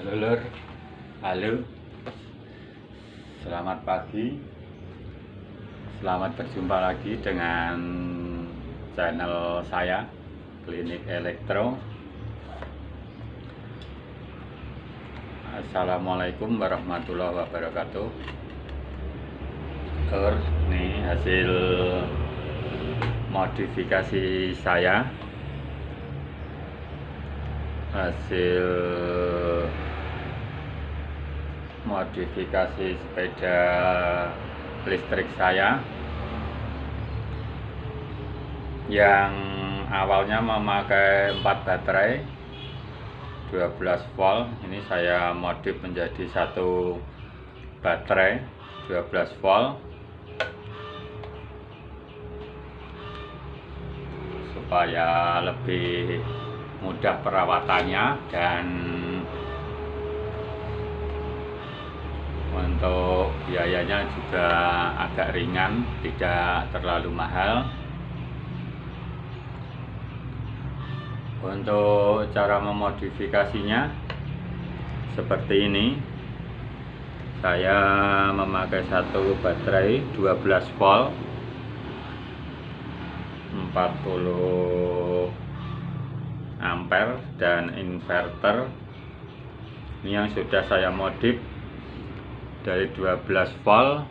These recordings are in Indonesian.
Halo Lur, halo. Selamat pagi. Selamat berjumpa lagi dengan channel saya Klinik Elektro. Assalamualaikum warahmatullahi wabarakatuh. Lur, ini hasil modifikasi saya. Hasil modifikasi sepeda listrik saya. Yang awalnya memakai 4 baterai 12 volt. Ini saya modif menjadi satu baterai 12 volt. Supaya lebih mudah perawatannya dan untuk biayanya juga agak ringan tidak terlalu mahal. Untuk cara memodifikasinya seperti ini. Saya memakai satu baterai 12 volt 40 ampere dan inverter. Ini yang sudah saya modif dari 12 volt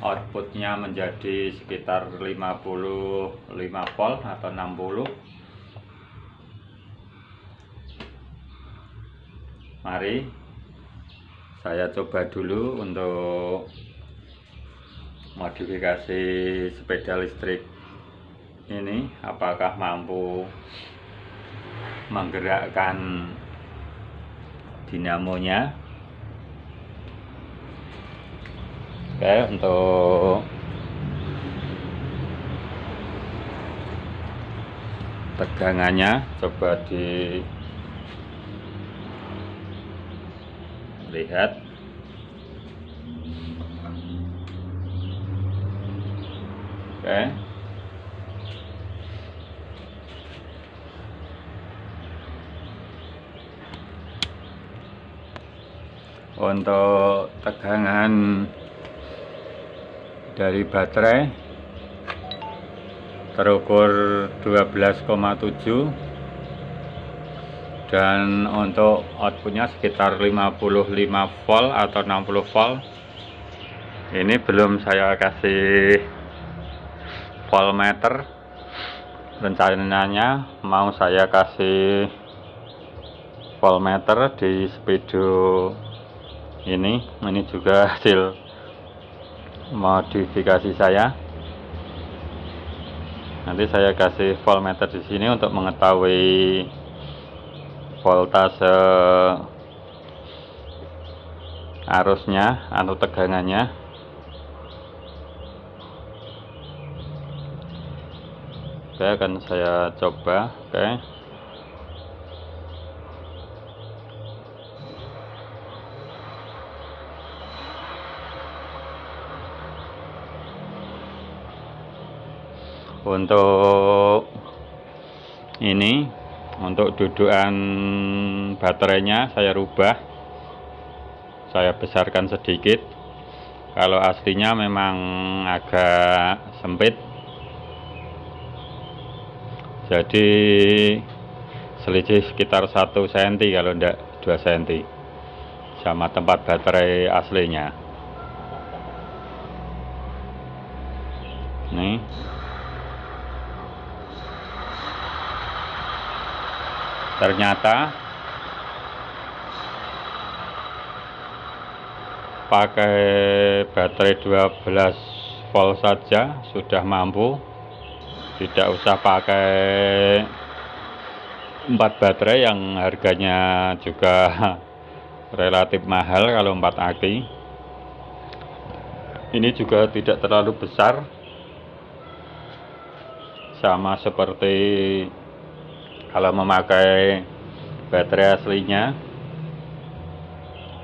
outputnya menjadi sekitar 55 volt atau 60 mari saya coba dulu untuk modifikasi sepeda listrik ini. Apakah mampu menggerakkan dinamonya oke untuk tegangannya coba di lihat oke. Untuk tegangan dari baterai terukur 12,7 dan untuk outputnya sekitar 55 volt atau 60 volt. Ini belum saya kasih voltmeter rencananya mau saya kasih voltmeter di speedo ini. Ini juga hasil modifikasi saya. Nanti saya kasih voltmeter di sini untuk mengetahui voltase arusnya atau tegangannya. Oke akan saya coba oke untuk ini untuk dudukan baterainya saya rubah. Saya besarkan sedikit. Kalau aslinya memang agak sempit. Jadi selisih sekitar 1 cm kalau tidak 2 cm sama tempat baterai aslinya. Nih ternyata pakai baterai 12 volt saja sudah mampu. Tidak usah pakai 4 baterai yang harganya juga relatif mahal kalau 4 aki ini juga tidak terlalu besar sama seperti kalau memakai baterai aslinya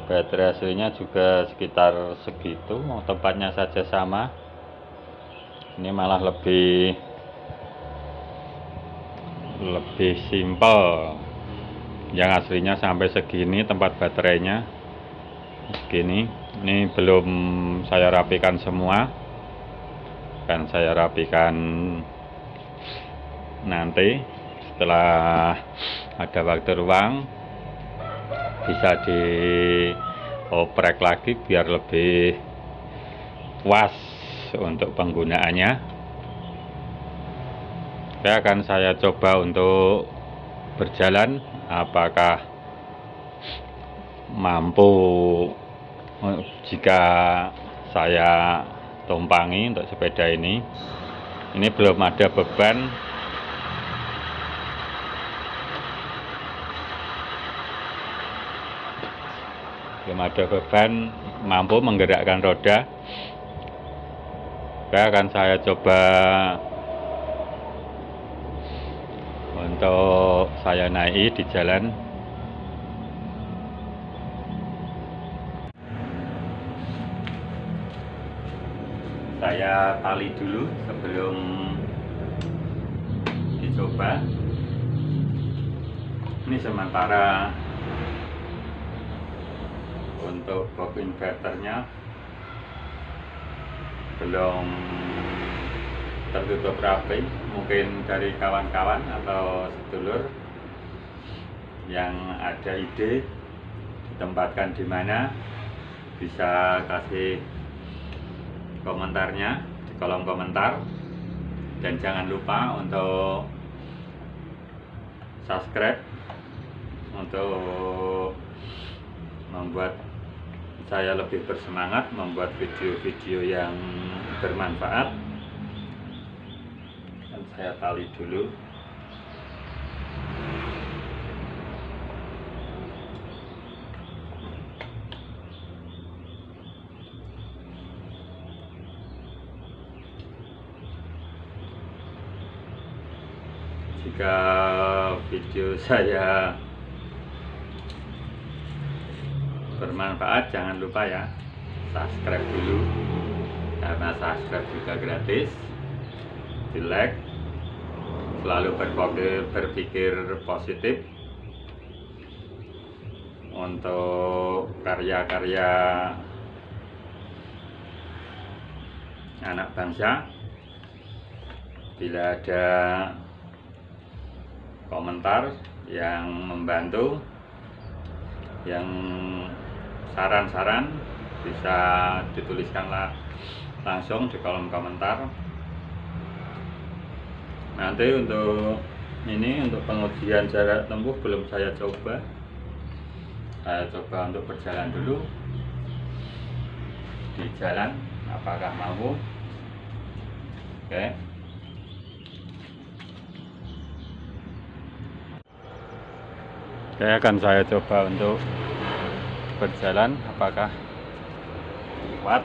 baterai aslinya juga sekitar segitu tempatnya saja sama. Ini malah lebih lebih simpel. Yang aslinya sampai segini tempat baterainya segini. Ini belum saya rapikan semua. Kan saya rapikan nanti setelah ada waktu ruang bisa dioprek lagi biar lebih puas untuk penggunaannya. Saya akan saya coba untuk berjalan. Apakah mampu eh, jika saya tumpangi untuk sepeda ini? Ini belum ada beban belum ada beban mampu menggerakkan roda. Saya akan saya coba untuk saya naik di jalan. Saya tali dulu sebelum dicoba. Ini sementara untuk box inverternya. Belum tertutup rapi mungkin dari kawan-kawan atau sedulur yang ada ide ditempatkan di mana bisa kasih komentarnya di kolom komentar. Dan jangan lupa untuk subscribe untuk membuat saya lebih bersemangat membuat video-video yang bermanfaat. Dan saya tali dulu. Jika video saya bermanfaat jangan lupa ya subscribe dulu. Karena subscribe juga gratis di like selalu berpikir, berpikir positif. Untuk karya-karya anak bangsa bila ada komentar yang membantu yang saran-saran bisa dituliskanlah langsung di kolom komentar. Nanti untuk ini untuk pengujian jarak tempuh belum saya coba. Saya coba untuk berjalan dulu. Di jalan apakah mampu oke. Oke akan saya coba untuk berjalan apakah kuat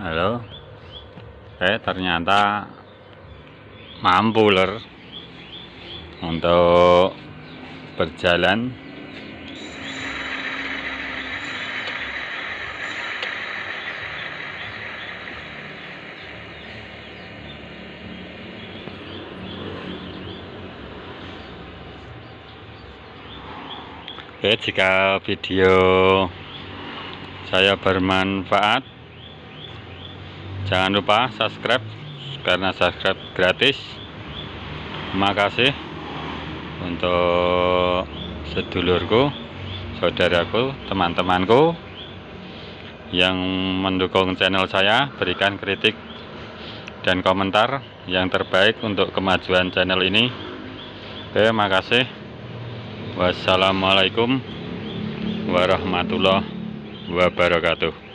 halo. Eh ternyata mampu lor untuk berjalan. Oke, jika video saya bermanfaat, jangan lupa subscribe karena subscribe gratis. Terima kasih untuk sedulurku, saudaraku, teman-temanku yang mendukung channel saya, berikan kritik dan komentar yang terbaik untuk kemajuan channel ini. Terima kasih. Wassalamualaikum warahmatullahi wabarakatuh